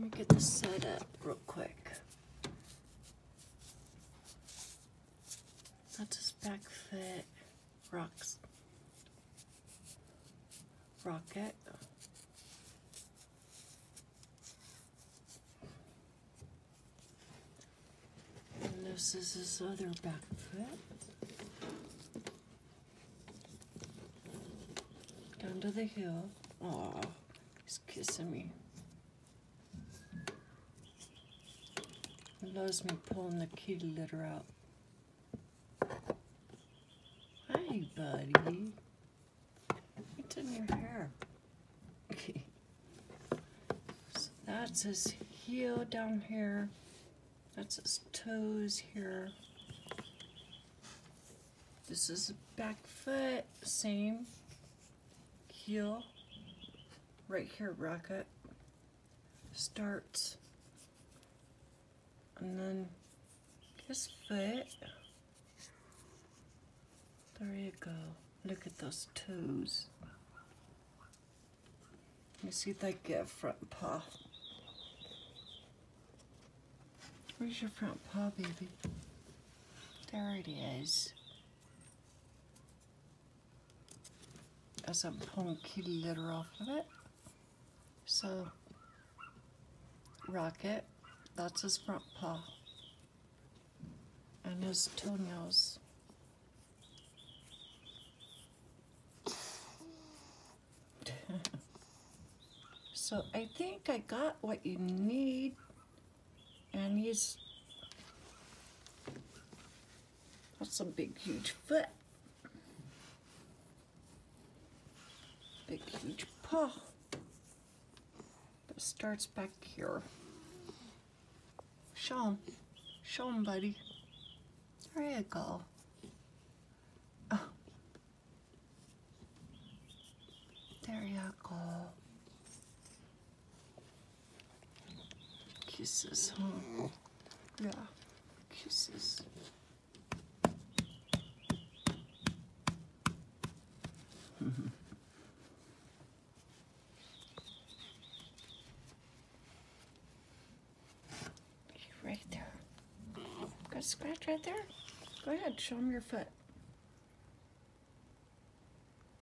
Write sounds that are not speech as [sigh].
Let me get this set up real quick. That's his back foot. Rocks. Rocket. And this is his other back foot. Down to the hill. Oh, he's kissing me. Loves me pulling the kitty litter out. Hi, buddy. What's in your hair? Okay. [laughs] so that's his heel down here. That's his toes here. This is back foot, same heel. Right here, rocket starts. And then his foot. There you go. Look at those toes. Let me see if I get a front paw. Where's your front paw, baby? There it is. As I'm pulling kitty litter off of it. So, Rocket, that's his front paw. And his toenails. [laughs] so I think I got what you need. And he's that's a big huge foot. Big huge paw. But starts back here. Show him. Show him, buddy. There you go. Oh. There you go. Kisses, huh? Yeah, kisses. right there. Got a scratch right there? Go ahead, show him your foot.